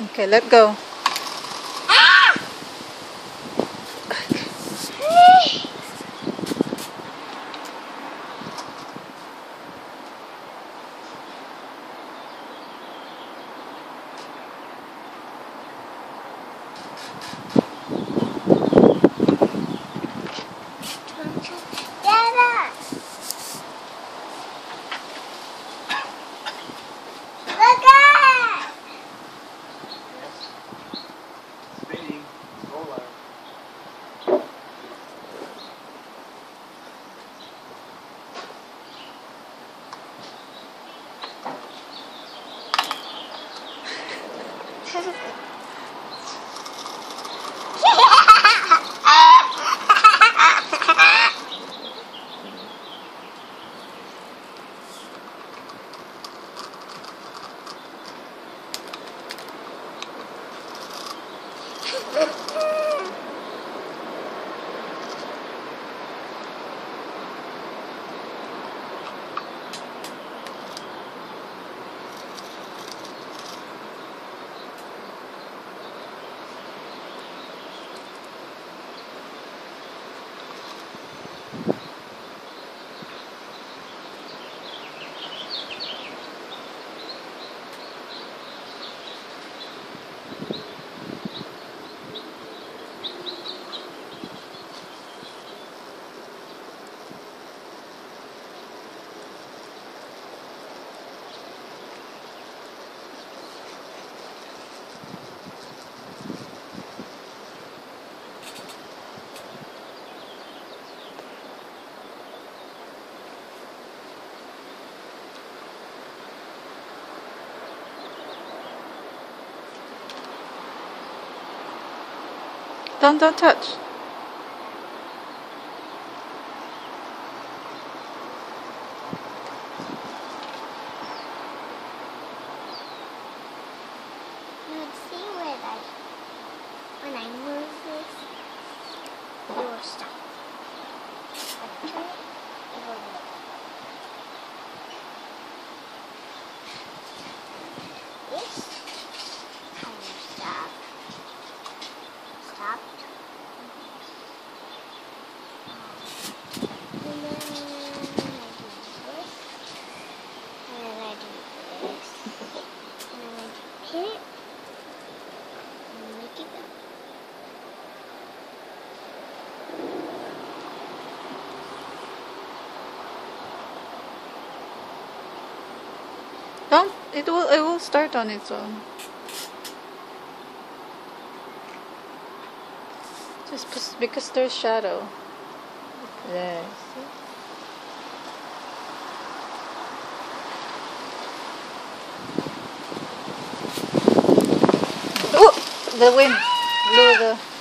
Okay, let go. Dada! Ha ha ha! Don't don't touch. When I move this, it will stop. I turn it, it will go. This I will stop. Stop. And then I do this. And then I do this. And then I do hit it. And make it go. Don't. It will. It will start on its own. Just pos- because there's shadow. There. see? The wind blew the.